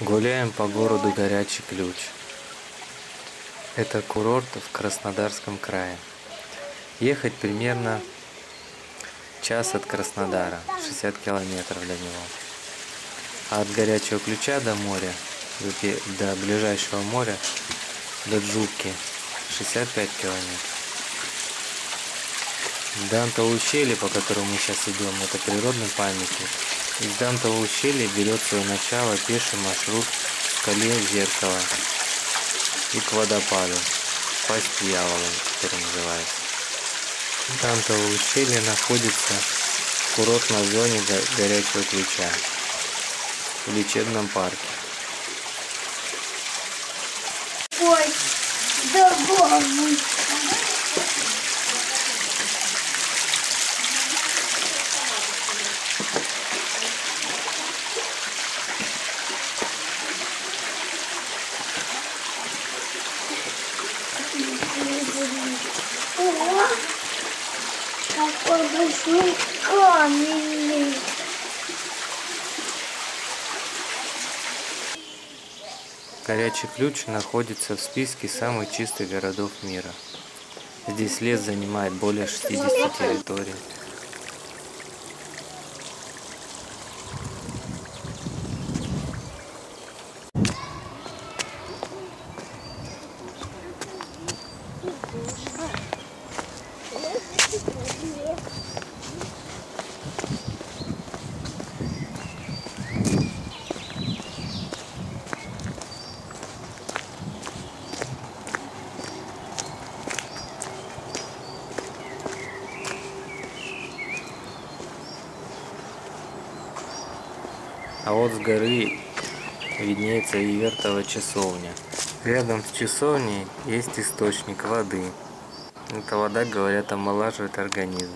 Гуляем по городу Горячий Ключ. Это курорт в Краснодарском крае. Ехать примерно час от Краснодара, 60 километров для него. А от Горячего Ключа до моря, до ближайшего моря, до Джубки, 65 километров. Дантово ущелье, по которому мы сейчас идем, это природный памятник. Из Дантового ущелья берет свое начало пеший маршрут к скале Зеркало и к водопаду, пасть дьявола, который называется. Дантово ущелье находится в курортной зоне горячего ключа в лечебном парке. Ой, да Ого! Какой большой камень! Горячий ключ находится в списке самых чистых городов мира. Здесь лес занимает более 60 территорий. А вот с горы виднеется Ивертова часовня. Рядом с часовней есть источник воды. Эта вода, говорят, омолаживает организм.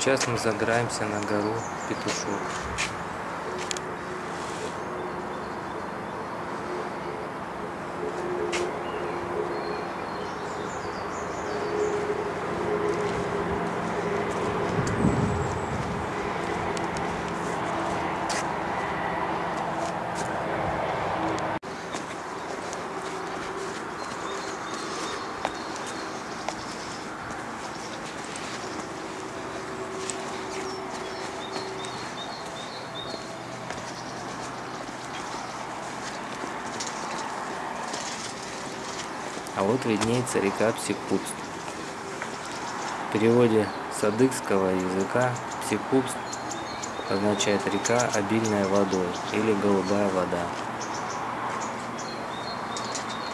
Сейчас мы заграемся на гору Петушок. А вот виднеется река Псикупст. В переводе с адыгского языка Псикупст означает река, обильная водой или голубая вода.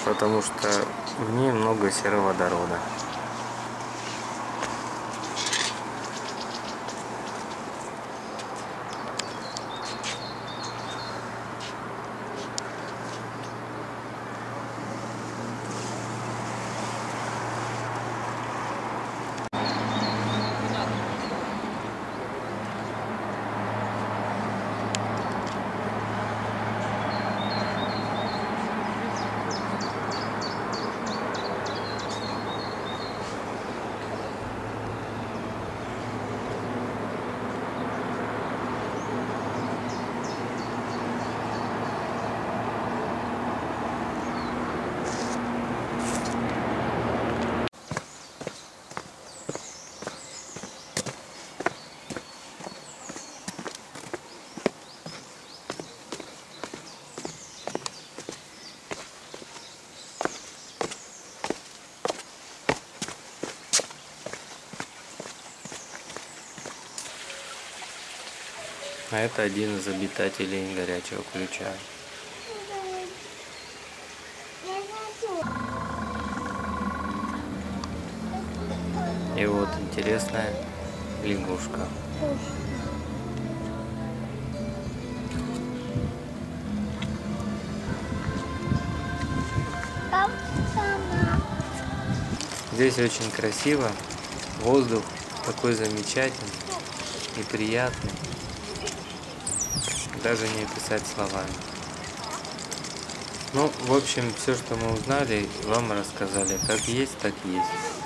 Потому что в ней много сероводорода. А это один из обитателей горячего ключа. И вот интересная лягушка. Здесь очень красиво, воздух такой замечательный и приятный. Даже не описать словами. Ну, в общем, все, что мы узнали, вам рассказали. Как есть, так есть.